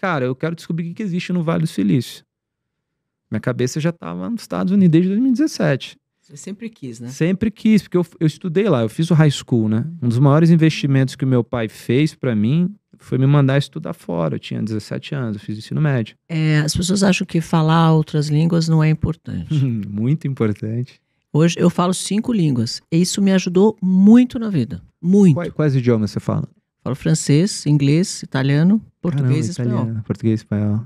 cara, eu quero descobrir o que, que existe no Vale do Silício. Minha cabeça já estava nos Estados Unidos desde 2017. Você sempre quis, né? Sempre quis, porque eu, eu estudei lá, eu fiz o high school, né? Um dos maiores investimentos que o meu pai fez para mim foi me mandar estudar fora. Eu tinha 17 anos, eu fiz ensino médio. É, as pessoas acham que falar outras línguas não é importante. Muito importante. Hoje eu falo cinco línguas. E isso me ajudou muito na vida. Muito. Quais, quais idiomas você fala? Falo francês, inglês, italiano, português e espanhol. Português e espanhol.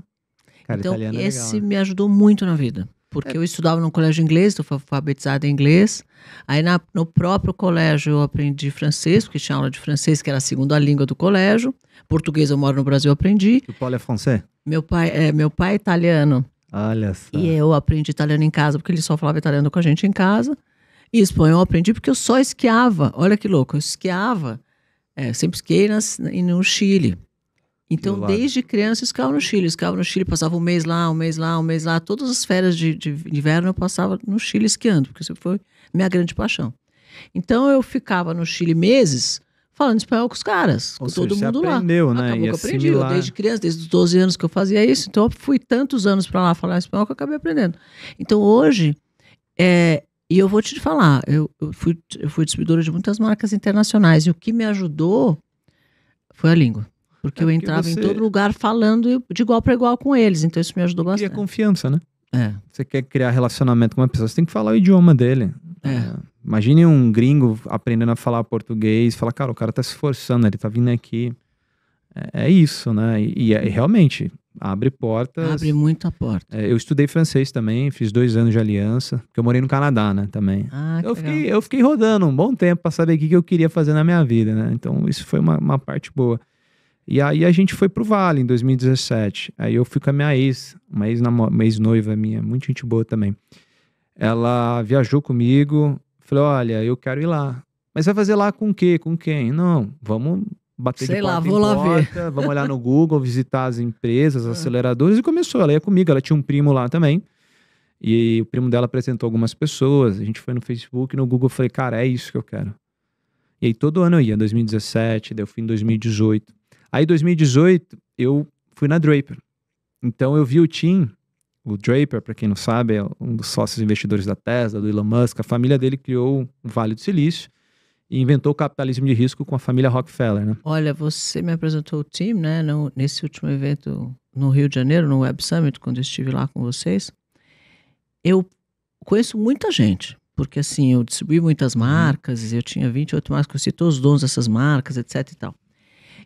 Cara, então, italiano é esse legal. me ajudou muito na vida. Porque eu estudava no colégio inglês, estou alfabetizada em inglês. Aí na- no próprio colégio eu aprendi francês, porque tinha aula de francês, que era a segunda língua do colégio. Português eu moro no Brasil, eu aprendi. O Paulo é francês? Meu pai é, meu pai é italiano. Olha só. E eu aprendi italiano em casa, porque ele só falava italiano com a gente em casa. E espanhol eu aprendi porque eu só esquiava. Olha que louco, eu esquiava. É, sempre esquiei nas, no Chile. Então, desde criança, eu esquiava no Chile. Esquiava no Chile, passava um mês lá, um mês lá, um mês lá. Todas as férias de, de inverno eu passava no Chile esquiando, porque isso foi minha grande paixão. Então, eu ficava no Chile meses falando espanhol com os caras, Ou com seja, todo mundo lá. aprendeu, né? Acabou E que eu aprendi. Eu, desde criança, desde os 12 anos que eu fazia isso. Então, eu fui tantos anos para lá falar espanhol que eu acabei aprendendo. Então, hoje, é, e eu vou te falar, eu, eu, fui, eu fui distribuidora de muitas marcas internacionais. E o que me ajudou foi a língua. Porque É eu porque entrava em você- todo lugar falando de igual para igual com eles. Então, isso me ajudou bastante. confiança, né? É, Você quer criar relacionamento com uma pessoa, você tem que falar o idioma dele. é. É, Imagine um gringo aprendendo a falar português, fala, cara, o cara tá se esforçando, ele tá vindo aqui. É, é isso, né? E, e é- realmente abre portas. Abre muita porta. É, eu estudei francês também, fiz dois anos de aliança, porque eu morei no Canadá, né, também. Ah, Eu legal. fiquei, eu fiquei rodando um bom tempo para saber o que, que eu queria fazer na minha vida, né? Então, isso foi uma, uma parte boa. E aí a gente foi pro Vale em 2017. Aí eu fui com a minha ex, uma ex-noiva minha, muito gente boa também. Ela viajou comigo, falou: olha, eu quero ir lá. Mas vai fazer lá com o quê? Com quem? Não, vamos bater Sei de lá, porta em vou lá ver. porta, vamos olhar no Google, visitar as empresas, Ah. as aceleradoras. E começou, ela ia comigo, ela tinha um primo lá também. E o primo dela apresentou algumas pessoas. A gente foi no Facebook, no Google, eu falei, cara, é isso que eu quero. E aí todo ano eu ia, 2017, daí eu fui em 2018. Aí 2018 eu fui na Draper. Então eu vi o Tim, o Draper, para quem não sabe, é um dos sócios investidores da Tesla, do Elon Musk. A família dele criou o Vale do Silício e inventou o capitalismo de risco com a família Rockefeller, né? Olha, você me apresentou o time, né, no- nesse último evento no Rio de Janeiro, no Web Summit, quando eu estive lá com vocês. Eu conheço muita gente, porque assim, eu distribuí muitas marcas, eu tinha 28 marcas, conheci todos os donos dessas marcas, etc e tal.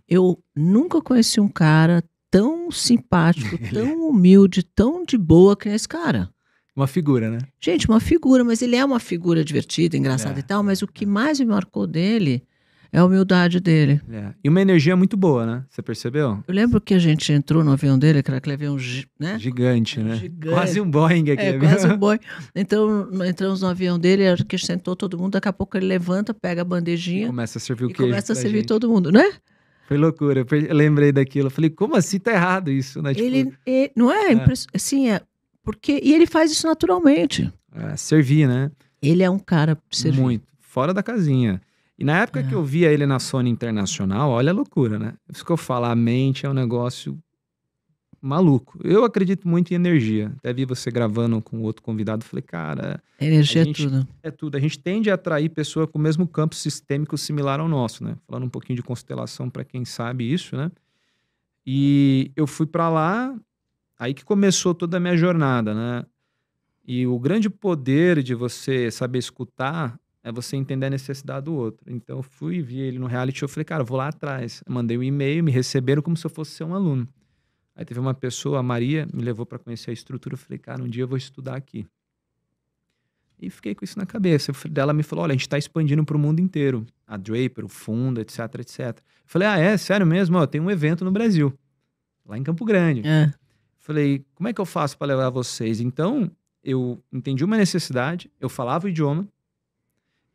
Eu nunca conheci um cara tão simpático, tão humilde, tão de boa que esse cara. Uma figura, né? Gente, uma figura, mas ele é uma figura divertida, engraçada É, e tal, mas o que mais me marcou dele é a humildade dele. É. E uma energia muito boa, né? Você percebeu? Eu lembro que a gente entrou no avião dele, que era aquele avião, né? Gigante, né? Gigante. Quase um Boeing aqui. É, viu? quase um boi. Então, entramos no avião dele, acho que sentou todo mundo, daqui a pouco ele levanta, pega a bandejinha Começa a servir o e queijo começa a servir gente. todo mundo, né? Foi loucura. Eu lembrei daquilo. Eu falei, como assim tá errado isso, né? Tipo, ele, e- não é, É. impress- assim, é, porque, e ele faz isso naturalmente. é, servir, né? Ele é um cara servir. Muito. Fora da casinha. E na época É. que eu via ele na Sony Internacional, olha a loucura, né? Isso que eu falo, a mente é um negócio maluco. Eu acredito muito em energia. Até vi você gravando com outro convidado. Falei, cara, Energia é gente- tudo. é tudo. A gente tende a atrair pessoa com o mesmo campo sistêmico similar ao nosso, né? Falando um pouquinho de constelação para quem sabe isso, né? E eu fui para lá, aí que começou toda a minha jornada, né? E o grande poder de você saber escutar é você entender a necessidade do outro. Então eu fui, vi ele no reality show, falei, cara, eu vou lá atrás. Mandei um e-mail, me receberam como se eu fosse ser um aluno. Aí teve uma pessoa, a Maria, me levou para conhecer a estrutura. Eu falei, cara, um dia eu vou estudar aqui. E fiquei com isso na cabeça. Dela me falou: olha, a gente está expandindo para o mundo inteiro. A Draper, o fundo, etc, etc. Eu falei: ah, é? Sério mesmo? Ó, tem um evento no Brasil, lá em Campo Grande. É. Falei: como é que eu faço para levar vocês? Então, eu entendi uma necessidade, eu falava o idioma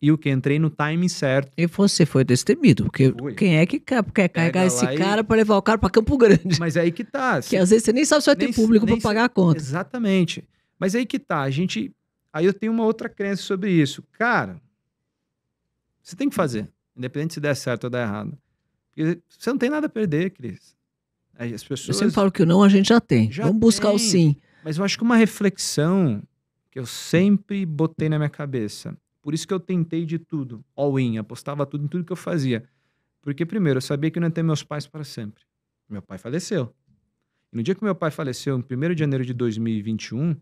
e o que? Entrei no timing certo. E você foi destemido, porque Fui. quem é que quer, quer carregar Pega esse lá e- cara para levar o cara para Campo Grande? Mas é aí que tá. Que às vezes você nem sabe se vai ter público para pagar a conta. Exatamente. Mas aí que tá, a gente. Aí eu tenho uma outra crença sobre isso. Cara, você tem que fazer, independente se der certo ou der errado. Porque você não tem nada a perder, Cris. As Eu pessoas. sempre falo que o não a gente já tem. Já Vamos buscar o tem. sim. Mas eu acho que uma reflexão que eu sempre botei na minha cabeça. Por isso que eu tentei de tudo, all in, apostava tudo em tudo que eu fazia. Porque, primeiro, eu sabia que eu não ia ter meus pais para sempre. Meu pai faleceu. E no dia que meu pai faleceu, em 1 de janeiro de 2021,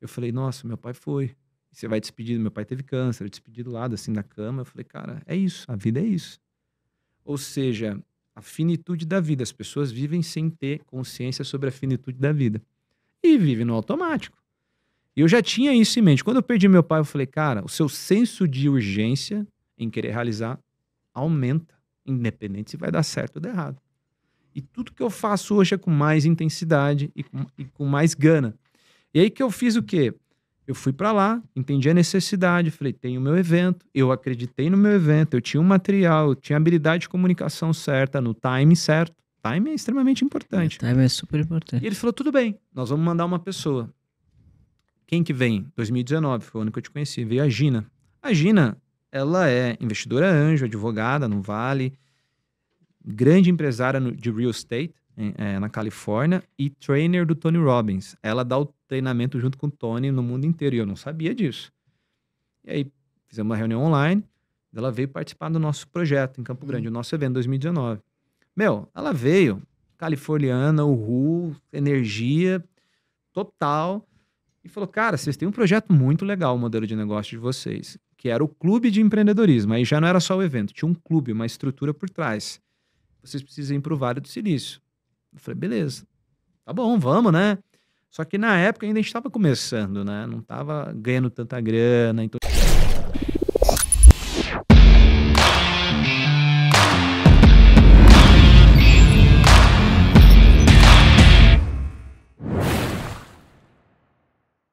eu falei, nossa, meu pai foi. Você vai despedido. Meu pai teve câncer, eu despedi do lado, assim, da cama. Eu falei, cara, é isso, a vida é isso. Ou seja, a finitude da vida. As pessoas vivem sem ter consciência sobre a finitude da vida. E vivem no automático. E eu já tinha isso em mente. Quando eu perdi meu pai, eu falei, cara, o seu senso de urgência em querer realizar aumenta, independente se vai dar certo ou dar errado. E tudo que eu faço hoje é com mais intensidade e com, e com mais gana. E aí que eu fiz o quê? Eu fui para lá, entendi a necessidade, falei, tem o meu evento, eu acreditei no meu evento, eu tinha um material, eu tinha habilidade de comunicação certa, no time certo. Time é extremamente importante. Time é super importante. E ele falou: tudo bem, nós vamos mandar uma pessoa. Quem que vem? 2019, foi o ano que eu te conheci. Veio a Gina. A Gina, ela é investidora anjo, advogada no Vale, grande empresária no- de real estate em- é, na Califórnia e trainer do Tony Robbins. Ela dá o treinamento junto com o Tony no mundo inteiro e eu não sabia disso. E aí fizemos uma reunião online. Ela veio participar do nosso projeto em Campo Grande, o nosso evento 2019. Meu, ela veio, californiana, uhul, energia total. E falou, cara, vocês têm um projeto muito legal, o modelo de negócio de vocês, que era o clube de empreendedorismo. Aí já não era só o evento, tinha um clube, uma estrutura por trás. Vocês precisam ir para o Vale do Silício. Eu falei, beleza, tá bom, vamos, né? Só que na época ainda a gente estava começando, né? Não estava ganhando tanta grana. Então...